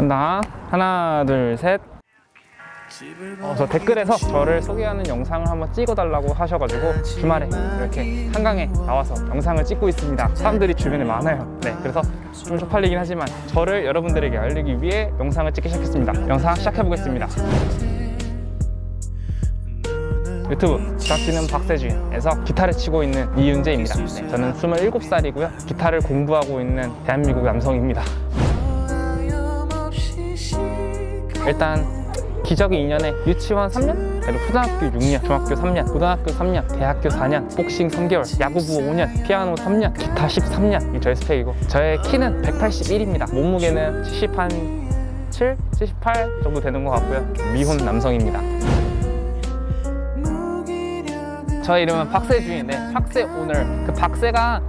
간다 하나 둘셋 어, 저 댓글에서 저를 소개하는 영상을 한번 찍어달라고 하셔가지고 주말에 이렇게 한강에 나와서 영상을 찍고 있습니다. 사람들이 주변에 많아요. 네, 그래서 좀 쪽팔리긴 하지만 저를 여러분들에게 알리기 위해 영상을 찍기 시작했습니다. 영상 시작해보겠습니다. 유튜브 치는 박세주에서 기타를 치고 있는 이윤재입니다. 네, 저는 27살이고요. 기타를 공부하고 있는 대한민국 남성입니다. 일단 기적의 인연에 유치원 3년, 그리고 초등학교 6년, 중학교 3년, 고등학교 3년, 대학교 4년, 복싱 3개월, 야구부 5년, 피아노 3년, 기타 13년 이 저의 스펙이고 저의 키는 181입니다. 몸무게는 70 한 7, 78 정도 되는 것 같고요. 미혼 남성입니다. 저의 이름은 박세주인데 박세 오늘 그 박세가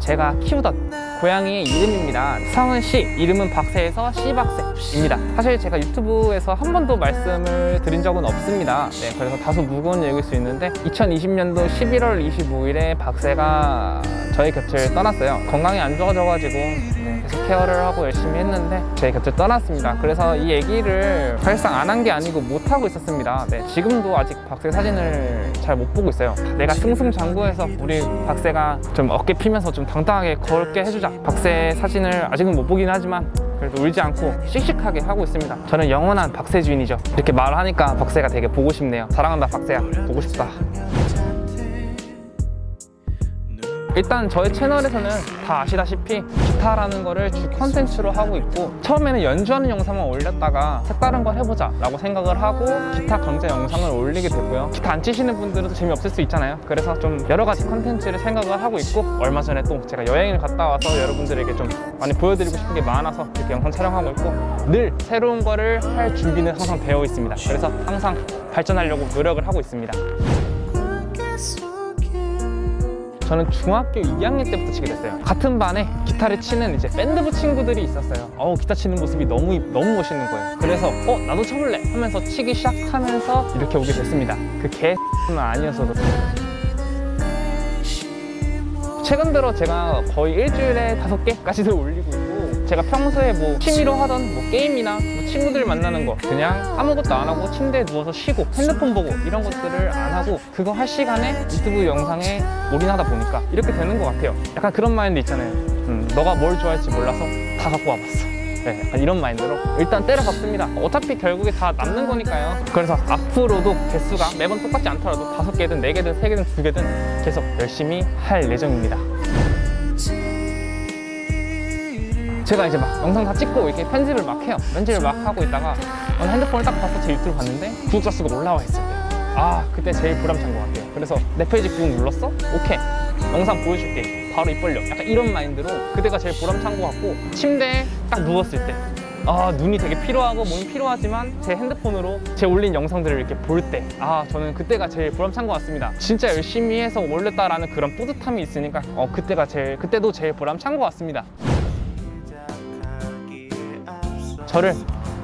제가 키우던 고양이의 이름입니다. 성은 씨, 이름은 박세에서 씨박세입니다. 사실 제가 유튜브에서 한 번도 말씀을 드린 적은 없습니다. 네, 그래서 다소 무거운 얘기일 수 있는데 2020년도 11월 25일에 박세가 저희 곁을 떠났어요. 건강이 안 좋아져가지고 케어를 하고 열심히 했는데 제 곁을 떠났습니다. 그래서 이 얘기를 사실상 안 한 게 아니고 못 하고 있었습니다. 네, 지금도 아직 박세 사진을 잘 못 보고 있어요. 내가 승승장구해서 우리 박세가 좀 어깨 피면서 좀 당당하게 걸게 해주자. 박세 사진을 아직은 못 보긴 하지만 그래도 울지 않고 씩씩하게 하고 있습니다. 저는 영원한 박세 주인이죠. 이렇게 말하니까 박세가 되게 보고 싶네요. 사랑한다 박세야. 보고 싶다. 일단 저희 채널에서는 다 아시다시피 기타라는 거를 주 컨텐츠로 하고 있고 처음에는 연주하는 영상만 올렸다가 색다른 걸 해보자 라고 생각을 하고 기타 강좌 영상을 올리게 됐고요. 기타 안 치시는 분들은 재미없을 수 있잖아요. 그래서 좀 여러 가지 컨텐츠를 생각을 하고 있고 얼마 전에 또 제가 여행을 갔다 와서 여러분들에게 좀 많이 보여드리고 싶은 게 많아서 이렇게 영상 촬영하고 있고 늘 새로운 거를 할 준비는 항상 되어 있습니다. 그래서 항상 발전하려고 노력을 하고 있습니다 저는 중학교 2학년 때부터 치게 됐어요. 같은 반에 기타를 치는 이제 밴드부 친구들이 있었어요. 어우 기타 치는 모습이 너무 너무 멋있는 거예요. 그래서 어 나도 쳐볼래 하면서 치기 시작하면서 이렇게 오게 됐습니다. 그 개는 아니었어도. 최근 들어 제가 거의 일주일에 다섯 개까지도 올리고 있고 제가 평소에 뭐 취미로 하던 뭐 게임이나 뭐 친구들 만나는 거 그냥 아무것도 안 하고 침대에 누워서 쉬고 핸드폰 보고 이런 것들을 안 하고 그거 할 시간에 유튜브 영상에 올인하다 보니까 이렇게 되는 것 같아요. 약간 그런 마인드 있잖아요. 음, 너가 뭘 좋아할지 몰라서 다 갖고 와봤어. 네, 이런 마인드로 일단 때려봤습니다. 어차피 결국에 다 남는 거니까요. 그래서 앞으로도 개수가 매번 똑같지 않더라도 다섯 개든 네 개든 세 개든 두 개든 계속 열심히 할 예정입니다 제가 이제 막 영상 다 찍고 이렇게 편집을 막 해요. 편집을 막 하고 있다가 어느 핸드폰을 딱 봐서 제 유튜브 봤는데 구독자 수가 올라와 있을 때 아 그때 제일 보람찬 것 같아요. 그래서 내 페이지 구독 눌렀어? 오케이. 영상 보여줄게. 바로 입 벌려. 약간 이런 마인드로 그때가 제일 보람찬 것 같고 침대에 딱 누웠을 때. 아, 눈이 되게 피로하고 몸이 피로하지만 제 핸드폰으로 제 올린 영상들을 이렇게 볼 때. 아, 저는 그때가 제일 보람찬 것 같습니다. 진짜 열심히 해서 올렸다라는 그런 뿌듯함이 있으니까 어, 그때가 제일, 그때도 제일 보람찬 것 같습니다. 저를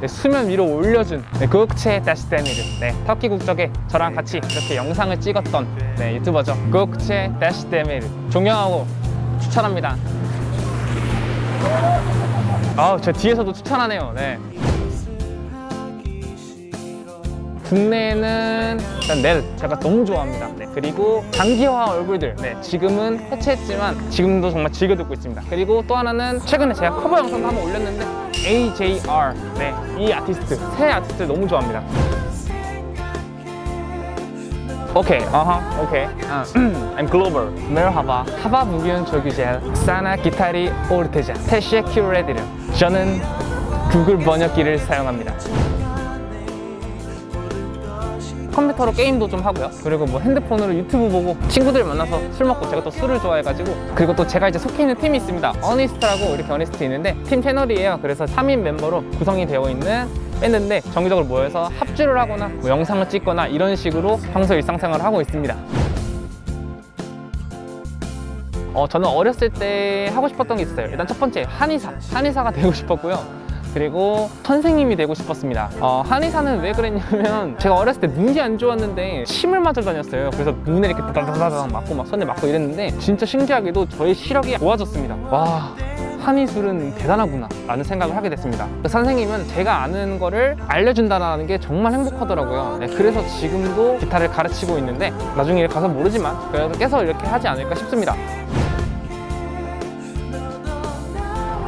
네, 수면 위로 올려준 네, 국채 다시 데미르 네, 터키 국적에 저랑 같이 이렇게 영상을 찍었던 네, 유튜버죠. 국채 다시 데미르 존경하고 추천합니다. 아우 저 뒤에서도 추천하네요. 네. 국내에는 일단 넬 제가 너무 좋아합니다. 네, 그리고 장기하와 얼굴들 네, 지금은 해체했지만 지금도 정말 즐겨 듣고 있습니다. 그리고 또 하나는 최근에 제가 커버 영상도 한번 올렸는데 AJR 네, 이 아티스트 새 아티스트 너무 좋아합니다. 오케이, 어허, 오케이. 아, I'm global. Merhaba. Hava bugün çok güzel. Sana gitarı öğreteceğim. Teşekkür ederim. 저는 구글 번역기를 사용합니다. 컴퓨터로 게임도 좀 하고요. 그리고 뭐 핸드폰으로 유튜브 보고 친구들 만나서 술 먹고 제가 또 술을 좋아해가지고 그리고 또 제가 이제 속해 있는 팀이 있습니다. 어니스트라고 이렇게 어니스트 있는데 팀 채널이에요. 그래서 3인 멤버로 구성이 되어 있는 밴드인데 정기적으로 모여서 합주를 하거나 뭐 영상을 찍거나 이런 식으로 평소 일상생활을 하고 있습니다. 어, 저는 어렸을 때 하고 싶었던 게 있어요. 일단 첫 번째 한의사. 한의사가 되고 싶었고요. 그리고 선생님이 되고 싶었습니다. 어, 한의사는 왜 그랬냐면 제가 어렸을 때 눈이 안 좋았는데 침을 맞으러 다녔어요. 그래서 눈에 이렇게 다다다다닥 맞고 막 손에 맞고 이랬는데 진짜 신기하게도 저의 시력이 좋아졌습니다. 와 한의술은 대단하구나 라는 생각을 하게 됐습니다 그 선생님은 제가 아는 거를 알려준다는 게 정말 행복하더라고요 네, 그래서 지금도 기타를 가르치고 있는데 나중에 가서 모르지만 그래도 계속 이렇게 하지 않을까 싶습니다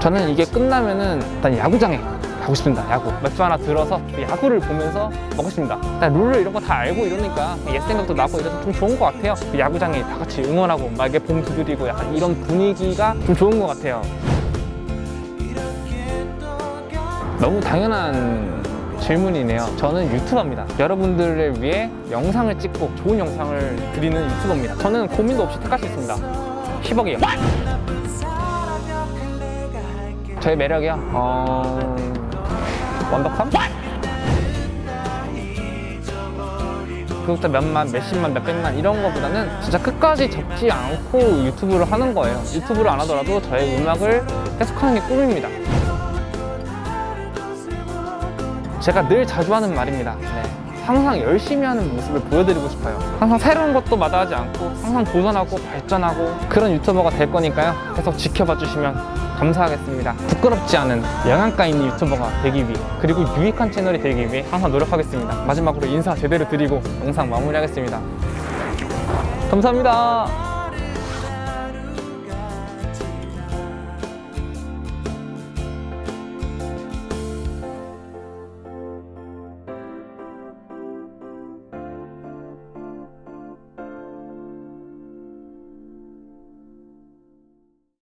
저는 이게 끝나면은 일단 야구장에 가고 싶습니다. 야구. 맥주 하나 들어서 그 야구를 보면서 먹고 싶습니다. 일단 룰을 이런 거 다 알고 이러니까 옛 생각도 나고 이래서 좀 좋은 것 같아요. 그 야구장에 다 같이 응원하고 막 이렇게 봄 두드리고 약간 이런 분위기가 좀 좋은 것 같아요. 너무 당연한 질문이네요. 저는 유튜버입니다. 여러분들을 위해 영상을 찍고 좋은 영상을 드리는 유튜버입니다. 저는 고민도 없이 택할 수 있습니다. 10억이요. 저의 매력이요? 어... 완벽함? 그것도 몇만, 몇십만, 몇백만 이런 거보다는 진짜 끝까지 접지 않고 유튜브를 하는 거예요. 유튜브를 안 하더라도 저의 음악을 계속하는 게 꿈입니다. 제가 늘 자주 하는 말입니다. 네. 항상 열심히 하는 모습을 보여드리고 싶어요. 항상 새로운 것도 마다하지 않고 항상 도전하고 발전하고 그런 유튜버가 될 거니까요. 계속 지켜봐 주시면 감사하겠습니다. 부끄럽지 않은 영양가 있는 유튜버가 되기 위해 그리고 유익한 채널이 되기 위해 항상 노력하겠습니다. 마지막으로 인사 제대로 드리고 영상 마무리하겠습니다. 감사합니다.